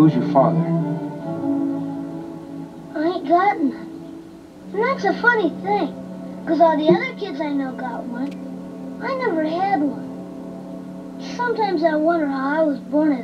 Who's your father? I ain't got none. And that's a funny thing, because all the other kids I know got one. I never had one. Sometimes I wonder how I was born.